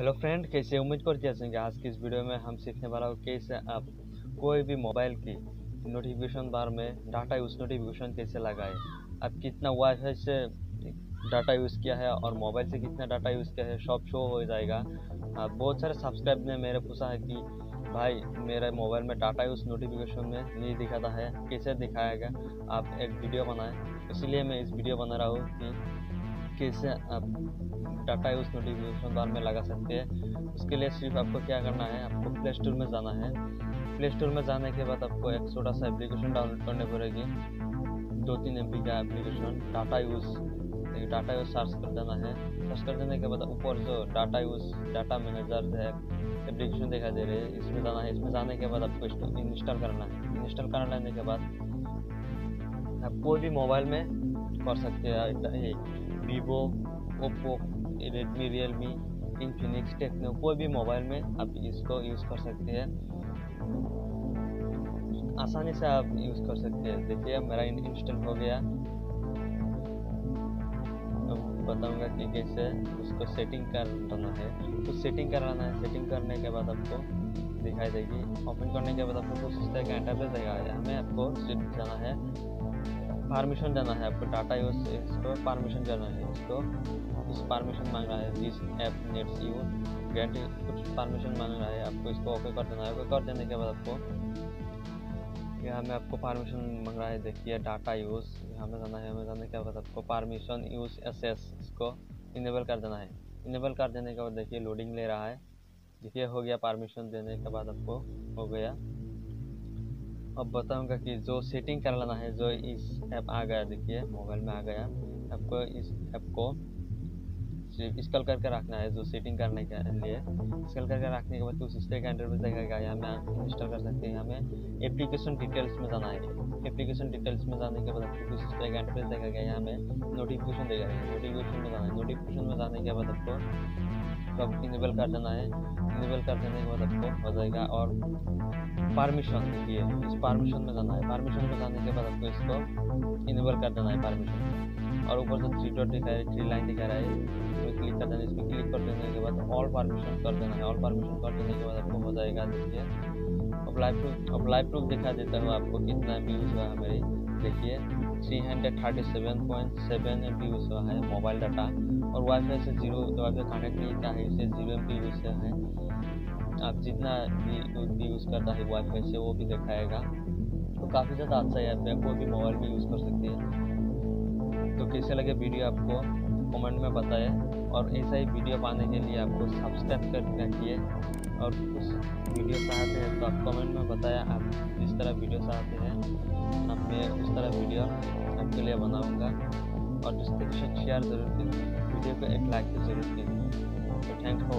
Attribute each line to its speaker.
Speaker 1: Hello friend, कैसे उम्मीद करते हैं कि आज की इस वीडियो में हम सीखने वाला हूँ कैसे आप कोई भी मोबाइल की नोटिफिकेशन बार में डाटा यूज़ नोटिफिकेशन कैसे लगाए। आप कितना वाईफाई से डाटा यूज़ किया है और मोबाइल से कितना डाटा यूज़ किया है सब शो हो जाएगा। आप बहुत सारे सब्सक्राइब ने मेरे पूछा है कि भाई, मेरे मोबाइल में डाटा यूज़ नोटिफिकेशन में नहीं दिखाता है, कैसे दिखाएगा? आप एक वीडियो बनाएँ। इसलिए मैं इस वीडियो बना रहा हूँ कि कैसे आप डाटा यूज़ नोटिफिकेशन बार में लगा सकते हैं। उसके लिए सिर्फ़ आपको क्या करना है, आपको प्ले स्टोर में जाना है। प्ले स्टोर में जाने के बाद आपको एक छोटा सा एप्लीकेशन डाउनलोड करनी पड़ेगी। दो तीन एम का application data use data use search कर देना है। सर्च कर देने के बाद ऊपर जो डाटा यूज़, डाटा मैनेजर है एप्लीकेशन दिखाई दे रही है, इसमें जाना है। इसमें जाने के बाद आपको इंस्टॉल करना है। इंस्टॉल कर लेने के बाद आप कोई भी मोबाइल में कर सकते हैं। Vivo Oppo Redmi Realme Infinix Tecno कोई भी मोबाइल में आप इसको यूज़ कर सकते हैं। आसानी से आप यूज़ कर सकते हैं। देखिए, मेरा इंस्टॉल हो गया। बताऊँगा कि कैसे उसको सेटिंग करना है। तो सेटिंग कराना है। सेटिंग करने के बाद आपको दिखाई देगी। ओपन करने के बाद आपको कुछ इस तरह का इंटरफेस दिखाया हमें आपको जाना है। परमिशन देना है आपको डाटा यूज़ इसको परमिशन देना है इसको कुछ परमिशन मांग रहा है this app needs you get कुछ परमिशन मांग रहा है आपको, इसको ओके कर देना है। ओके कर देने के बाद आपको यहाँ में आपको परमिशन मांग रहा है, देखिए डाटा यूज़ यहाँ में जाना है, हमें जाने के बाद आपको परमिशन यूज़ एस एस इसको इनेबल कर देना है। इनेबल कर देने के बाद देखिए लोडिंग ले रहा है। देखिए हो गया परमिशन देने के बाद आपको हो गया अब बताऊँगा कि जो सेटिंग कर लेना है, जो इस ऐप आ गया, देखिए मोबाइल में आ गया आपको इस ऐप को इंस्टॉल करके रखना है, जो सेटिंग करने के लिए। इंस्टॉल करके रखने के बाद कुछ इस तरह का इंटरव्यू देखेगा, यहाँ में इंस्टॉल कर सकते हैं हमें एप्लीकेशन डिटेल्स में जाना है। एप्लीकेशन डिटेल्स में जाने के बाद आपको कुछ इस तरह का इंटरव्यू देखेगा, यहाँ में नोटिफिकेशन देगा नोटिफिकेशन में जाना है। नोटिफिकेशन में जाने के बाद आपको सब इनेबल कर देना है। इनेबल कर देने के बाद आपको हो जाएगा और परमिशन देखिए इस परमिशन में जाना है। परमिशन में जाने के बाद आपको इसको इनेबल कर देना है परमिशन और ऊपर जो थ्री डॉट दिखा रहा है थ्री लाइन दिखा रहा। है इसमें क्लिक कर देना इसमें क्लिक कर देने के बाद ऑल परमिशन कर देना है। ऑल परमिशन कर देने के बाद आपको हो जाएगा, देखिए। अब लाइव प्रूफ अब लाइव प्रूफ दिखा देता हूँ आपको कितना व्यूज़ हुआ मेरी। देखिए three hundred thirty seven point seven M use हुआ है मोबाइल डाटा और वाईफाई से ज़ीरो वाईफाई कनेक्ट नहीं, किया है? इससे ज़ीरो एम यूज़ है। आप जितना भी यूज़ करता है वाईफाई से वो भी दिखाएगा तो काफ़ी ज़्यादा अच्छा है आप कोई भी मोबाइल में यूज़ कर सकते हैं। तो कैसे लगे वीडियो आपको? कमेंट में बताएँ। और ऐसा ही वीडियो पाने के लिए आपको सब्सक्राइब कर रखिए। और कुछ वीडियो चाहते हैं तो आप कमेंट में बताया आप जिस तरह वीडियो चाहते हैं अब मैं उस तरह वीडियो आपके लिए बनाऊँगा। और तरह शेयर ज़रूर कीजिए वीडियो को एक लाइक ज़रूर कीजिए तो थैंक्स फॉर